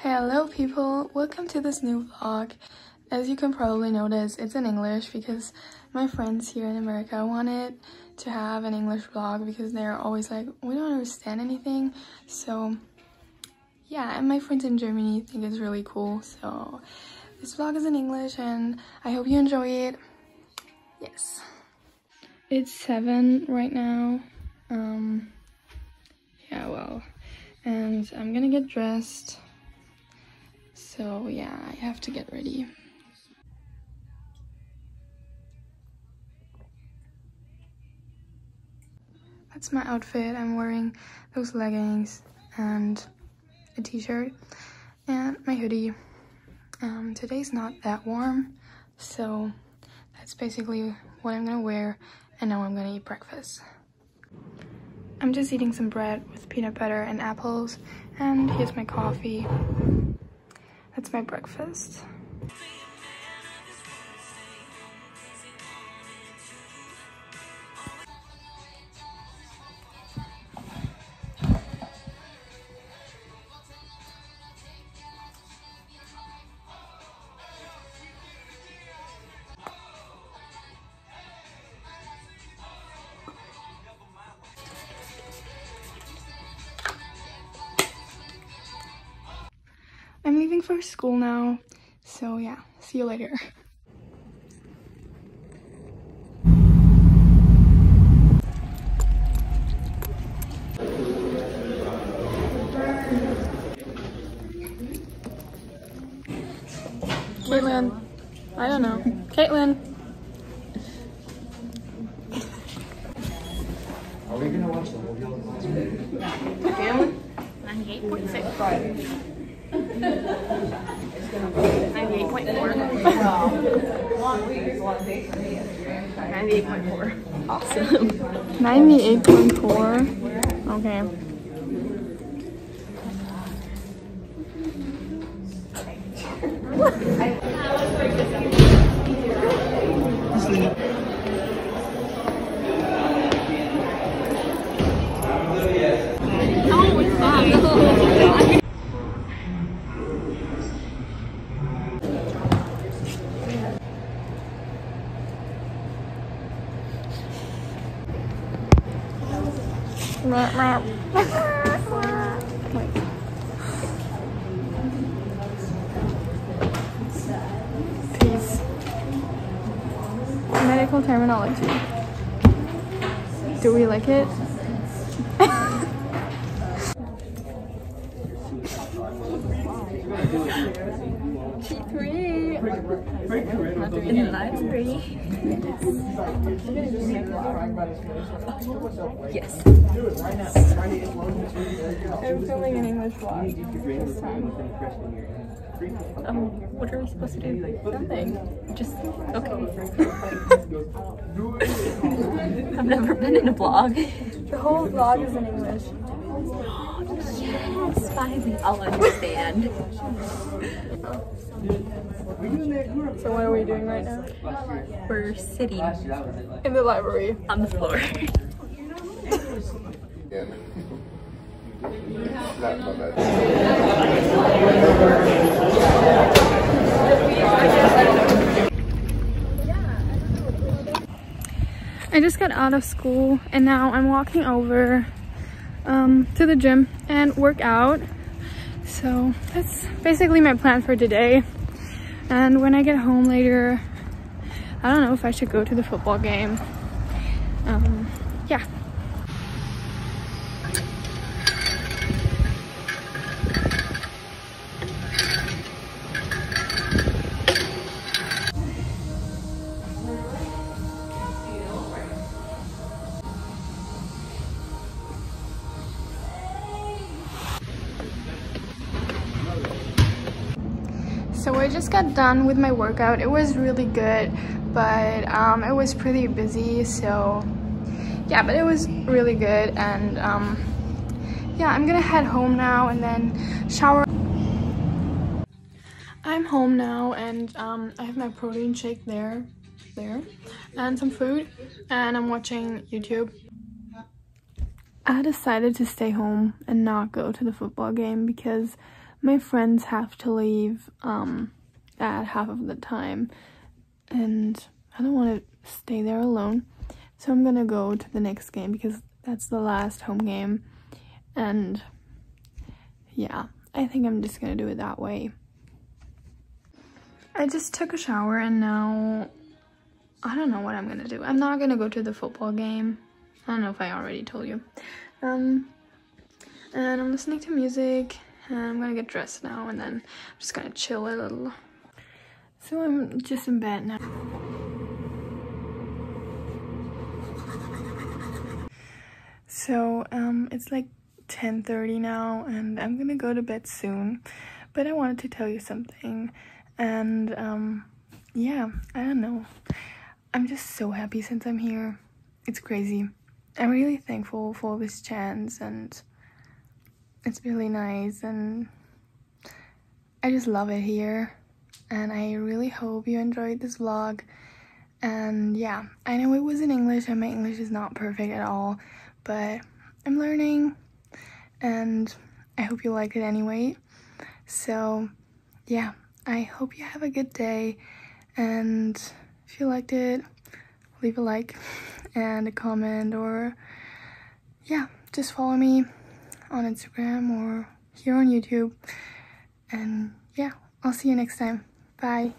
Hello people, welcome to this new vlog. As you can probably notice, it's in English because my friends here in America wanted to have an English vlog because they're always like, we don't understand anything. So yeah, and my friends in Germany think it's really cool. So this vlog is in English and I hope you enjoy it. Yes. It's 7 right now. Um, yeah, well, and I'm gonna get dressed so yeah, I have to get ready. That's my outfit. I'm wearing those leggings and a t-shirt and my hoodie. Um, today's not that warm, so that's basically what I'm gonna wear and now I'm gonna eat breakfast. I'm just eating some bread with peanut butter and apples and here's my coffee. That's my breakfast. For school now. So yeah, see you later. Caitlin. I don't know. Caitlin. Are we gonna watch the movie on the last day? 98.6. 98.4. Awesome. 98.4. Okay. Oh, Peace. Medical terminology. Do we like it? In the live three. Yes. I'm filming an English vlog this time. Um, what are we supposed to do? Nothing. Just, okay. I've never been in a vlog. The whole vlog is in English. Yes, finally, I'll understand. So what are we doing right now? We're sitting In the library. on the floor. I just got out of school and now I'm walking over um, to the gym and work out. So that's basically my plan for today. And when I get home later, I don't know if I should go to the football game. Um, yeah. So I just got done with my workout. It was really good, but um, it was pretty busy. So yeah, but it was really good. And um, yeah, I'm gonna head home now and then shower. I'm home now and um, I have my protein shake there, there, and some food, and I'm watching YouTube. I decided to stay home and not go to the football game because my friends have to leave um, at half of the time, and I don't want to stay there alone. So I'm gonna go to the next game because that's the last home game, and yeah, I think I'm just gonna do it that way. I just took a shower and now I don't know what I'm gonna do. I'm not gonna go to the football game. I don't know if I already told you. Um, and I'm listening to music and I'm gonna get dressed now and then I'm just gonna chill a little. So I'm just in bed now. So um, it's like 10.30 now and I'm gonna go to bed soon. But I wanted to tell you something and um, yeah, I don't know. I'm just so happy since I'm here. It's crazy. I'm really thankful for this chance and it's really nice and I just love it here and I really hope you enjoyed this vlog. And yeah I know it was in English and my English is not perfect at all but I'm learning and I hope you liked it anyway. So yeah I hope you have a good day and if you liked it leave a like and a comment or yeah just follow me on Instagram or here on YouTube. And yeah I'll see you next time. Bye